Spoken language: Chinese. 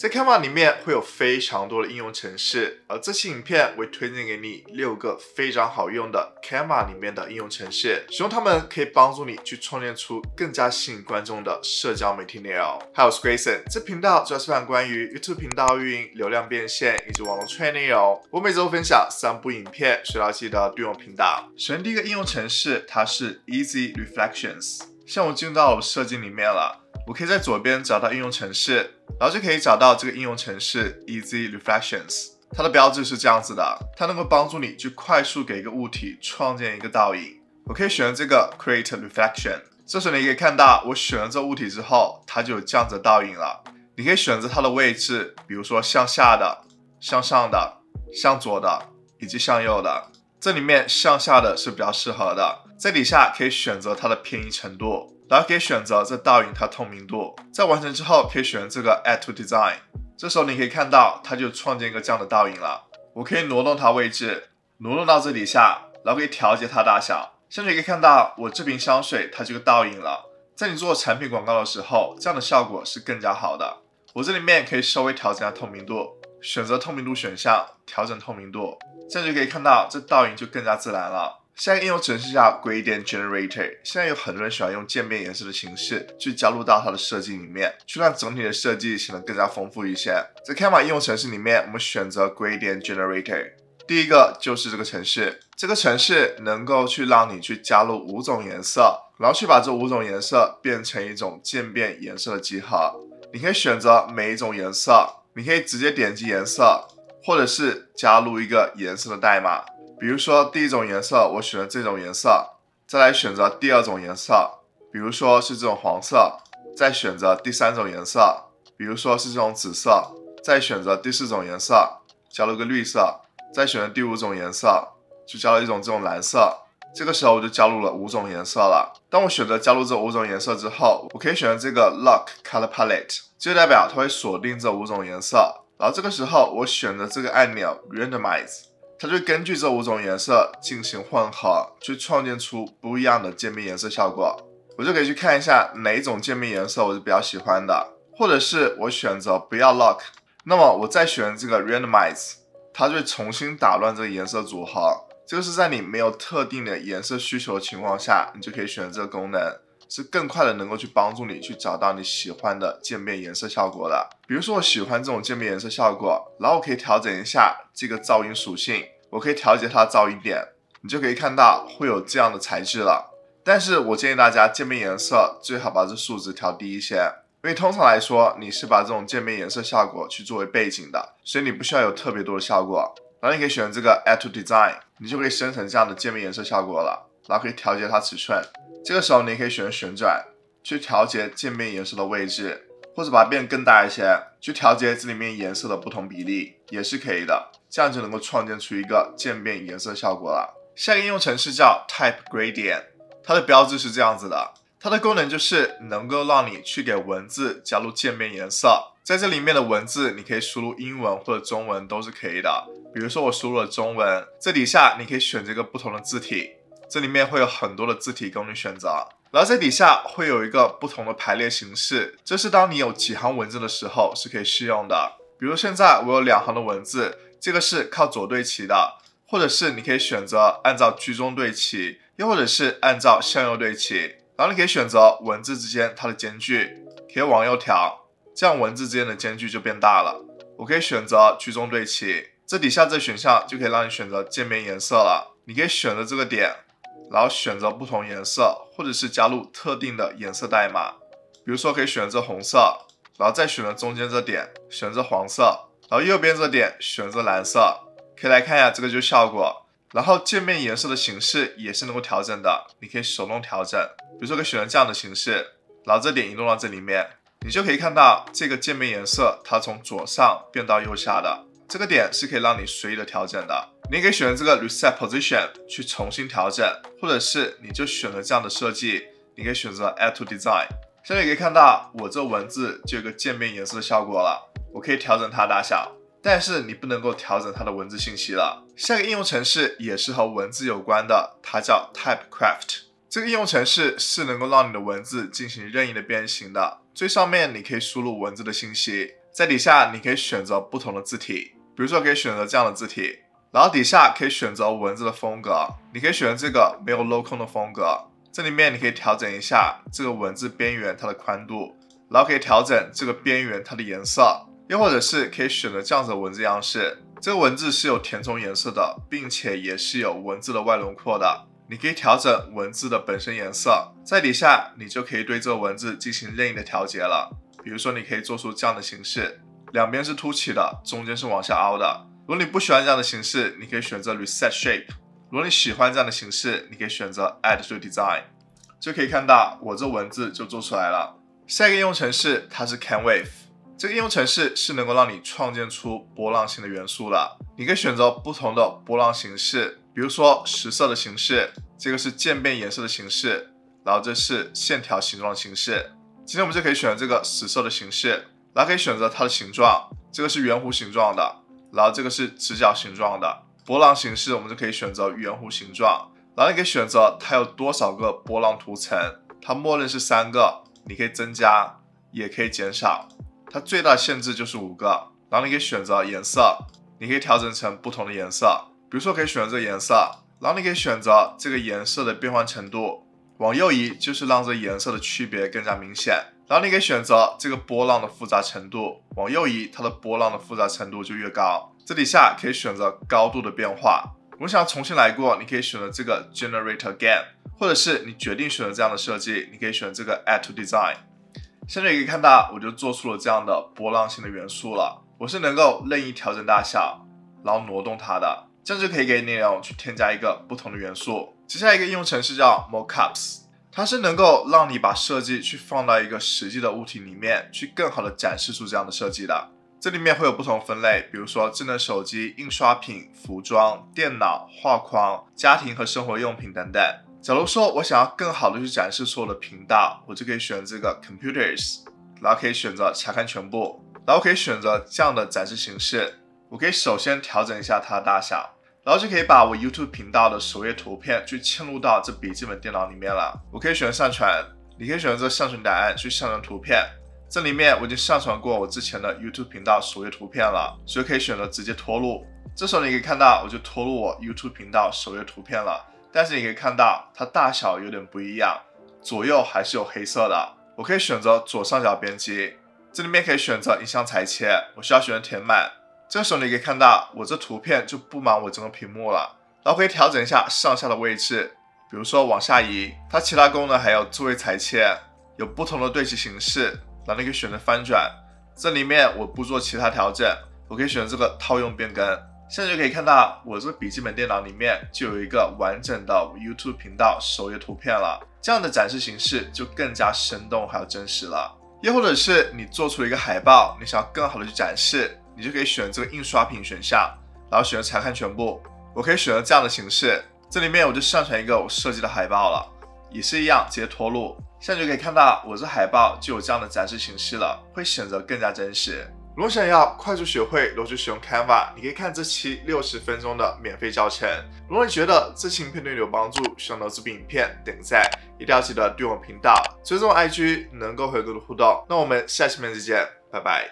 在 Canva 里面会有非常多的应用程式，而这期影片我会推荐给你六个非常好用的 Canva 里面的应用程式，使用它们可以帮助你去创建出更加吸引观众的社交媒体内容。还有 s g r a c e n 这频道主要是分享关于 YouTube 频道运营、流量变现以及网络创业内容。我每周分享三部影片，需要记得订阅频道。首先第一个应用程式，它是 Easy Reflections。像我进入到我设计里面了，我可以在左边找到应用程式。然后就可以找到这个应用程式 Easy Reflections，它的标志是这样子的，它能够帮助你去快速给一个物体创建一个倒影。我可以选择这个 Create Reflection，这时候你可以看到我选了这物体之后，它就有这样子的倒影了。你可以选择它的位置，比如说向下的、向上的、向左的以及向右的。这里面向下的是比较适合的，在底下可以选择它的偏移程度。然后可以选择这倒影它透明度，在完成之后可以选择这个 Add to Design，这时候你可以看到它就创建一个这样的倒影了。我可以挪动它位置，挪动到这底下，然后可以调节它大小。甚至可以看到我这瓶香水它这个倒影了，在你做产品广告的时候，这样的效果是更加好的。我这里面可以稍微调整下透明度，选择透明度选项，调整透明度，这样就可以看到这倒影就更加自然了。下一个应用程式叫 Gradient Generator。现在有很多人喜欢用渐变颜色的形式去加入到它的设计里面，去让整体的设计显得更加丰富一些。在 Canva 应用程式里面，我们选择 Gradient Generator。第一个就是这个程式，这个程式能够去让你去加入五种颜色，然后去把这五种颜色变成一种渐变颜色的集合。你可以选择每一种颜色，你可以直接点击颜色，或者是加入一个颜色的代码。比如说第一种颜色，我选择这种颜色，再来选择第二种颜色，比如说是这种黄色，再选择第三种颜色，比如说是这种紫色，再选择第四种颜色，加入个绿色，再选择第五种颜色，就加了一种这种蓝色。这个时候我就加入了五种颜色了。当我选择加入这五种颜色之后，我可以选择这个 Lock Color Palette，就代表它会锁定这五种颜色。然后这个时候我选择这个按钮 Randomize。它就根据这五种颜色进行混合，去创建出不一样的渐变颜色效果。我就可以去看一下哪种渐变颜色我是比较喜欢的，或者是我选择不要 lock，那么我再选这个 randomize，它就重新打乱这个颜色组合。这个是在你没有特定的颜色需求的情况下，你就可以选择这个功能。是更快的能够去帮助你去找到你喜欢的渐变颜色效果的。比如说我喜欢这种渐变颜色效果，然后我可以调整一下这个噪音属性，我可以调节它的噪音点，你就可以看到会有这样的材质了。但是我建议大家渐变颜色最好把这数值调低一些，因为通常来说你是把这种渐变颜色效果去作为背景的，所以你不需要有特别多的效果。然后你可以选择这个 Add to Design，你就可以生成这样的渐变颜色效果了，然后可以调节它尺寸。这个时候，你可以选择旋转，去调节渐变颜色的位置，或者把它变更大一些，去调节这里面颜色的不同比例，也是可以的。这样就能够创建出一个渐变颜色效果了。下一个应用程式叫 Type Gradient，它的标志是这样子的，它的功能就是能够让你去给文字加入渐变颜色。在这里面的文字，你可以输入英文或者中文都是可以的。比如说我输入了中文，这底下你可以选择一个不同的字体。这里面会有很多的字体供你选择，然后在底下会有一个不同的排列形式，这是当你有几行文字的时候是可以适用的。比如现在我有两行的文字，这个是靠左对齐的，或者是你可以选择按照居中对齐，又或者是按照向右对齐。然后你可以选择文字之间它的间距，可以往右调，这样文字之间的间距就变大了。我可以选择居中对齐，这底下这选项就可以让你选择渐变颜色了。你可以选择这个点。然后选择不同颜色，或者是加入特定的颜色代码，比如说可以选择红色，然后再选择中间这点，选择黄色，然后右边这点选择蓝色，可以来看一下这个就效果。然后渐变颜色的形式也是能够调整的，你可以手动调整，比如说可以选择这样的形式，然后这点移动到这里面，你就可以看到这个渐变颜色它从左上变到右下的。这个点是可以让你随意的调整的，你可以选择这个 Reset Position 去重新调整，或者是你就选择这样的设计，你可以选择 Add to Design。现在可以看到我这文字就有个渐变颜色的效果了，我可以调整它大小，但是你不能够调整它的文字信息了。下一个应用程式也是和文字有关的，它叫 Typecraft。这个应用程式是能够让你的文字进行任意的变形的，最上面你可以输入文字的信息。在底下你可以选择不同的字体，比如说可以选择这样的字体，然后底下可以选择文字的风格，你可以选择这个没有镂空的风格。这里面你可以调整一下这个文字边缘它的宽度，然后可以调整这个边缘它的颜色，又或者是可以选择这样子的文字样式。这个文字是有填充颜色的，并且也是有文字的外轮廓的。你可以调整文字的本身颜色，在底下你就可以对这个文字进行任意的调节了。比如说，你可以做出这样的形式，两边是凸起的，中间是往下凹的。如果你不喜欢这样的形式，你可以选择 Reset Shape。如果你喜欢这样的形式，你可以选择 Add to Design。就可以看到我这文字就做出来了。下一个应用程式它是 Canwave。这个应用程式是能够让你创建出波浪形的元素的。你可以选择不同的波浪形式，比如说实色的形式，这个是渐变颜色的形式，然后这是线条形状的形式。今天我们就可以选择这个实色的形式，然后可以选择它的形状，这个是圆弧形状的，然后这个是直角形状的。波浪形式我们就可以选择圆弧形状，然后你可以选择它有多少个波浪图层，它默认是三个，你可以增加，也可以减少。它最大限制就是五个，然后你可以选择颜色，你可以调整成不同的颜色，比如说可以选择这个颜色，然后你可以选择这个颜色的变换程度，往右移就是让这颜色的区别更加明显，然后你可以选择这个波浪的复杂程度，往右移它的波浪的复杂程度就越高。这底下可以选择高度的变化，我想要重新来过，你可以选择这个 Generate Again，或者是你决定选择这样的设计，你可以选择这个 Add to Design。现在也可以看到，我就做出了这样的波浪形的元素了。我是能够任意调整大小，然后挪动它的，这样就可以给内容去添加一个不同的元素。接下来一个应用程式叫 Mockups，它是能够让你把设计去放到一个实际的物体里面，去更好的展示出这样的设计的。这里面会有不同分类，比如说智能手机、印刷品、服装、电脑、画框、家庭和生活用品等等。假如说我想要更好的去展示所有的频道，我就可以选这个 Computers，然后可以选择查看全部，然后可以选择这样的展示形式。我可以首先调整一下它的大小，然后就可以把我 YouTube 频道的首页图片去嵌入到这笔记本电脑里面了。我可以选择上传，你可以选择这个上传答案去上传图片。这里面我已经上传过我之前的 YouTube 频道首页图片了，所以可以选择直接拖入。这时候你可以看到，我就拖入我 YouTube 频道首页图片了。但是你可以看到它大小有点不一样，左右还是有黑色的。我可以选择左上角编辑，这里面可以选择影像裁切，我需要选择填满。这时候你可以看到我这图片就布满我整个屏幕了。然后可以调整一下上下的位置，比如说往下移。它其他功能还有座位裁切，有不同的对齐形式。然后你可以选择翻转，这里面我不做其他调整，我可以选择这个套用变更。现在就可以看到，我这个笔记本电脑里面就有一个完整的 YouTube 频道首页图片了。这样的展示形式就更加生动还有真实了。又或者是你做出了一个海报，你想要更好的去展示，你就可以选这个印刷品选项，然后选择查看全部。我可以选择这样的形式，这里面我就上传一个我设计的海报了，也是一样直接拖入。现在就可以看到，我这海报就有这样的展示形式了，会显得更加真实。如果想要快速学会如何使用 Canva，你可以看这期六十分钟的免费教程。如果你觉得这期影片对你有帮助，希望这部影片点个赞，一定要记得订阅我频道，追踪 IG，能够和更多互动。那我们下期片再见，拜拜。